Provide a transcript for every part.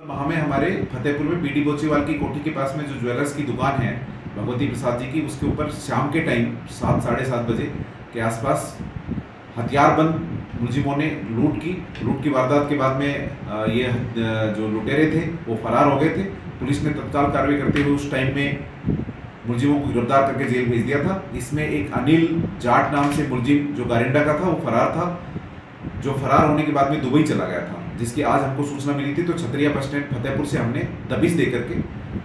हमें हमारे फतेहपुर में बीडी बोचीवाल की कोठी के पास में जो ज्वेलर्स की दुकान है, भगवती प्रसाद जी की, उसके ऊपर शाम के टाइम सात, साढ़े सात बजे के आसपास हथियारबंद मुलजिमों ने लूट की। लूट की वारदात के बाद में ये जो लुटेरे थे, वो फरार हो गए थे। पुलिस ने तत्काल कार्रवाई करते हुए उस टाइम में मुलजिमों को गिरफ़्तार करके जेल भेज दिया था। इसमें एक अनिल जाट नाम से मुलजिम जो गारिंडा का था, वो फरार था। जो फरार होने के बाद में दुबई चला गया था। जिसकी आज हमको सूचना मिली थी तो छतरिया बस स्टैंड फतेहपुर से हमने दबिश दे करके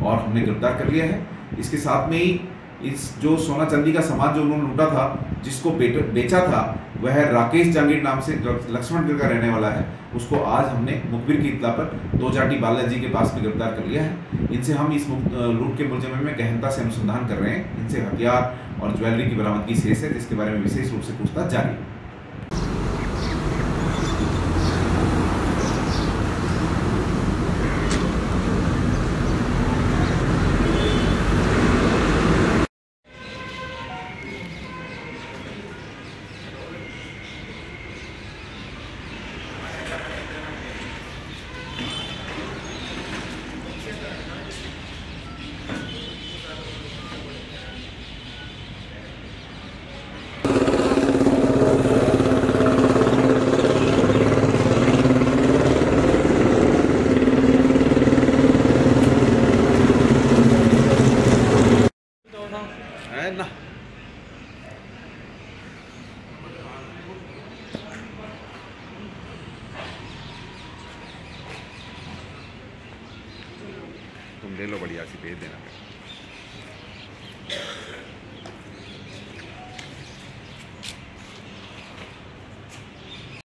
और हमने गिरफ़्तार कर लिया है। इसके साथ में ही इस जो सोना चांदी का सामान जो उन्होंने लूटा था, जिसको बेचा था, वह राकेश जांगीर नाम से लक्ष्मणगढ़ का रहने वाला है। उसको आज हमने मुखबिर की इतला पर दो जाटी बालाजी के पास में गिरफ़्तार कर लिया है। इनसे हम इस लूट के मुलजमे में गहनता से अनुसंधान कर रहे हैं। इनसे हथियार और ज्वेलरी की बरामदगी शेष है, जिसके बारे में विशेष रूप से पूछताछ जारी है। है ना तुम ले लो बढ़िया सी भेज देना।